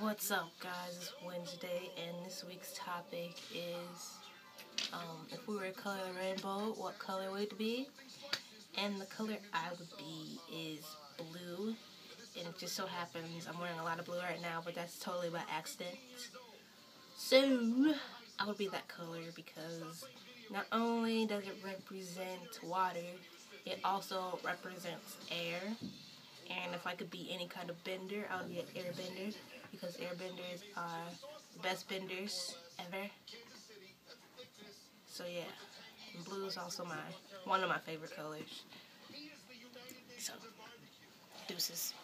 What's up guys, it's Wednesday and this week's topic is um, if we were a color rainbow, what color would it be? And the color I would be is blue and it just so happens I'm wearing a lot of blue right now but that's totally by accident. So I would be that color because not only does it represent water, it also represents air and if I could be any kind of bender, I would be an airbender because airbenders are the best benders ever. So yeah, blue is also my one of my favorite colors. So, deuces.